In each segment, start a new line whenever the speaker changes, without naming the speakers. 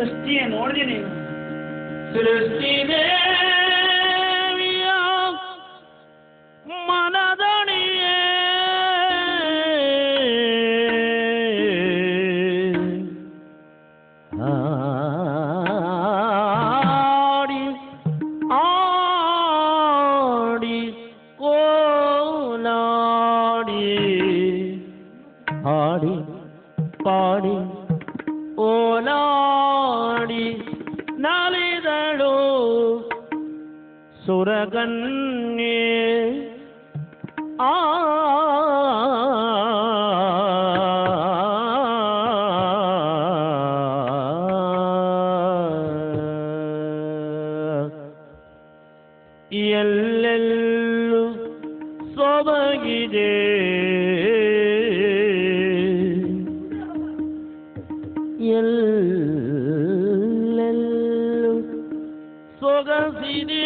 सृष्टि मोड़ देने सृष्टि में ಸುರಗನ್ಯೆ ಆ ಎಲ್ಲೆಲ್ಲೂ ಸೊಬಗಿದೆ ಎಲ್ಲೆಲ್ಲೂ ಸೊಗಸಿದೆ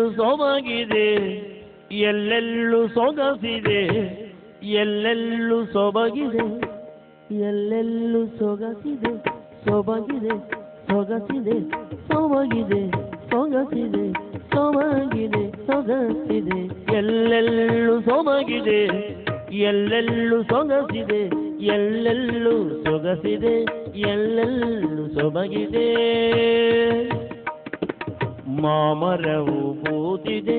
ಎಲ್ಲೆಲ್ಲೂ ಸೊಬಗಿದೆ, ಎಲ್ಲೆಲ್ಲೂ ಸೊಗಸಿದೆ, ಎಲ್ಲೆಲ್ಲೂ ಸೊಬಗಿದೆ, ಎಲ್ಲೆಲ್ಲೂ ಸೊಗಸಿದೆ, ಸೊಬಗಿದೆ ಸೊಗಸಿದೆ ಸೊಬಗಿದೆ ಸೊಗಸಿದೆ ಸೊಬಗಿದೆ, ಸೊಗಸಿದೆ. ಎಲ್ಲೆಲ್ಲೂ ಸೊಬಗಿದೆ, ಎಲ್ಲೆಲ್ಲೂ ಸೊಗಸಿದೆ ಎಲ್ಲೆಲ್ಲೂ ಸೊಗಸಿದೆ, ಎಲ್ಲೆಲ್ಲೂ ಸೊಬಗಿದೆ. ಮಾಮರವು ಬೂತಿದೆ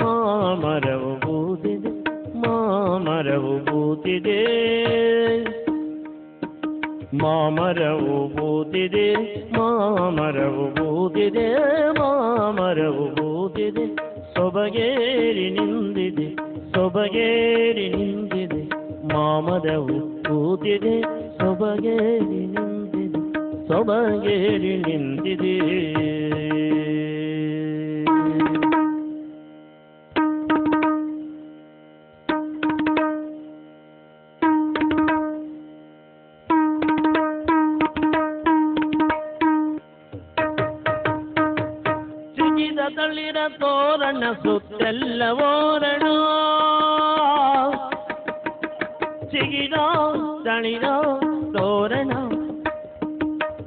ಮಾಮರವು ಬೂತಿದೆ ಮಾಮರವು ಬೂತಿದೆ ಮಾಮರವು ಬೂತಿದೆ ಮಾಮರವು ಬೂತಿದೆ ಮಾಮರವು ಬೂತಿದೆ ಸೊಬಗೇರಿ ನಿಂದಿದೆ ಸೊಬಗೇರಿ ನಿಂದಿದೆ ಮಾಮರವು ಬೂತಿದೆ ಸೊಬಗೇರಿ ನಿಂದಿದೆ ಸೊಬಗೇರಿ ನಿಂತಿದೆ ತೋರಣ ಸುತ್ತೆಲ್ಲ ಓರಣ ಚಿಗಿದ ತಳಿರ ತೋರಣ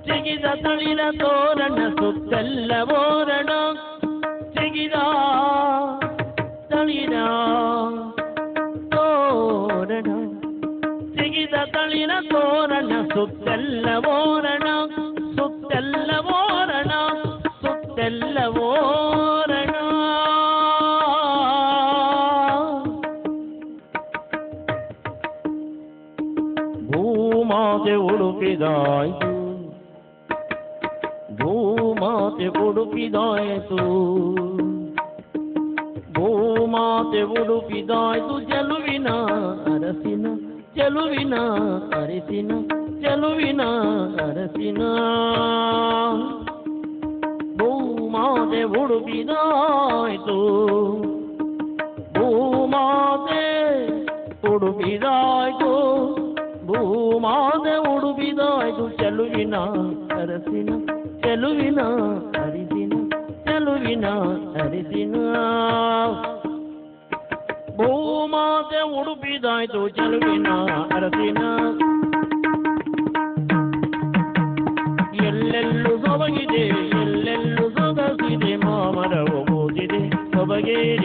ಚಿಗಿದ ತಳಿರ ತೋರಣ ಸುತ್ತೆಲ್ಲ ಓರಣ ಚಿಗಿದ ತಳಿರ ತೋರಣ ಚಿಗಿದ ತಳಿರ ತೋರಣ ಸುತ್ತೆಲ್ಲ ಓರಣ ಸುತ್ತೆಲ್ಲ ಓರಣ ಸುತ್ತೆಲ್ಲ ಉಡುಪಿದಾಯ್ತು ಭೂಮಾತೆ ಉಡುಪಿದಾಯ್ತು ಭೂಮಾತೆ ಉಡುಪಿದಾಯ್ತು ಚೆಲುವಿನ ಅರಸಿನ ಚೆಲುವಿನ ಅರಸಿನ ಚೆಲುವಿನ ಅರಸಿನ ಭೂಮಾತೆ ಉಡುಪಿದಾಯ್ತು ಭೂಮಾತೆ ಉಡುಪಿದಾಯ್ತು ಭೂಮಾತೆ ಉಡುಪಿದಾಯ್ತು ಚೆಲುವಿನ ಅರಸಿನ ಚೆಲುವಿನ ಅರಿಸಿನ ಚೆಲುವಿನ ಅರಿಸಿನ ಭೂಮಾತೆ ಉಡುಪಿದಾಯ್ತು ಚೆಲುವಿನ ಅರಸಿನ ಎಲ್ಲೆಲ್ಲೂ ಸೊಬಗಿದೆ ಎಲ್ಲೆಲ್ಲೂ ಸೊಗಸಿದೆ ಮಾಮರವು ಮೂದಿದೆ ಸೊಬಗೇರಿ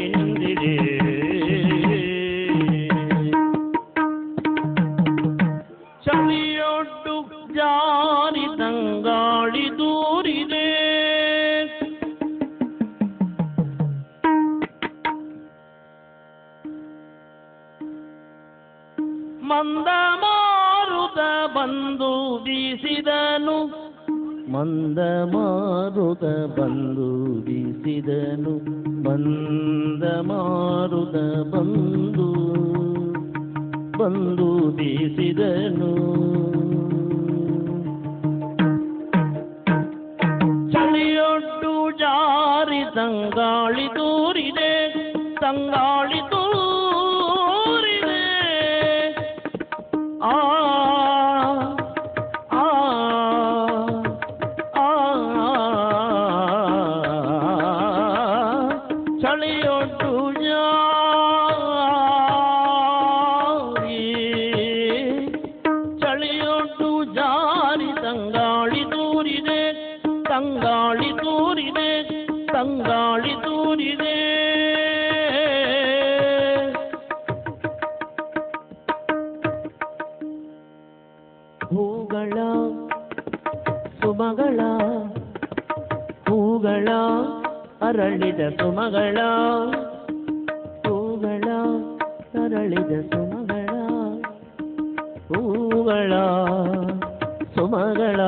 ಮಂದ ಮಾರುತ ಬಂದು ಬೀಸಿದನು. ಮಂದ ಮಾರುತ ಬಂದು ಬೀಸಿದನು. ಮಂದ ಮಾರುತ ಬಂದು ಬಂದು ಬೀಸಿದನು. ಹೂಗಳ, ಸುಮಗಳ, ಹೂಗಳ, ಅರಳಿದ ಸುಮಗಳ, ಹೂಗಳ, ಅರಳಿದ ಸುಮಗಳ, ಹೂಗಳ ಸುಮಗಳ,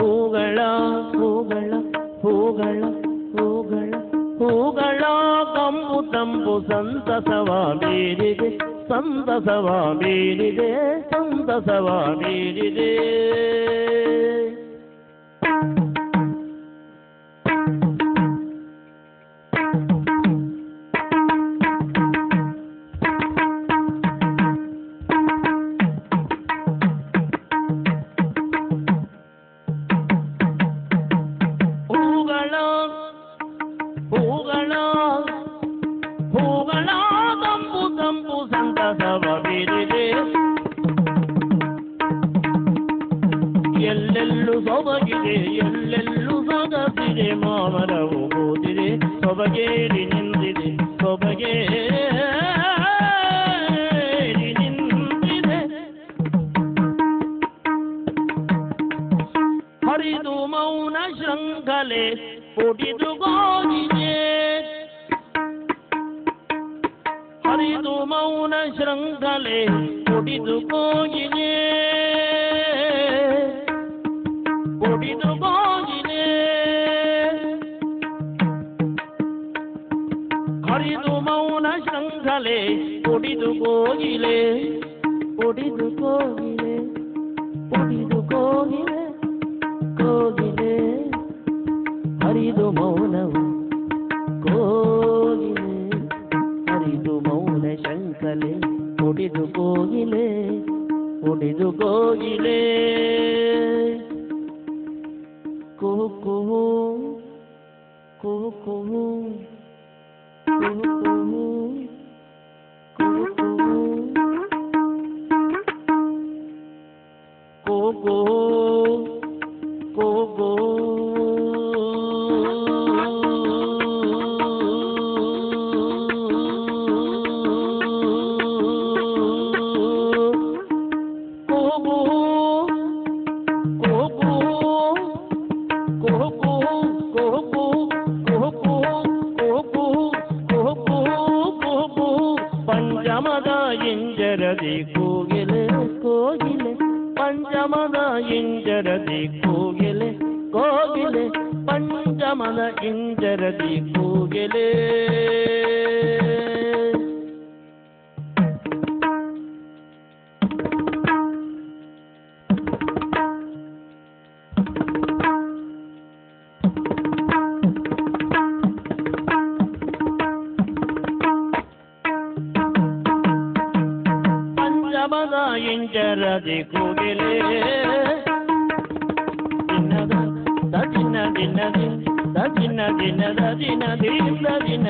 ಹೂಗಳ ಹೂಗಳ ಹೂಗಳ ಹೂಗಳ ಹೂಗಳ ಕಂಬು ತಂಬು ಸಂತಸವ ಬೀರಿದೆ ಸಂತಸವ ಬೀರಿದೆ ಬಸವ ಮೀರಿದೆ গালে পড়িদু গিয়ে ಹರಿದು ಮೌನ ಶೃಂಗಲೆ ಕುಡಿದು ಕೋಗಿಲೆ ಕುಡಿದು ಕೋಗಿಲೆ ಹರಿದು ಮೌನ ಶೃಂಗಲೆ ಕುಡಿದು ಕೋಗಿಲೆ ಕುಡಿದು ಕೋಗಿಲೆ మౌనం ಕೋಗಿಲೆ ಹರಿದು ಮೌನ ಶಂಕಲೆ ಒಡಿದು ಕೋಗಿಲೆ ಒಡಿದು ಕೋಗಿಲೆ ಕುಹು ಕುಹು ಕುಹು ಕುಹು ಕುಹು ಕುಹು ಎಂಜರದೆ ಕೋಗಿಲೆ ಕೋಗಿಲೆ ಪಂಚಮನ ಎಂಜರದೆ ಕೋಗಿಲೆ ಕೋಗಿಲೆ ಪಂಚಮನ ಎಂಜರದೆ ಕೋಗಿಲೆ దిన దిన దిన దిన దిన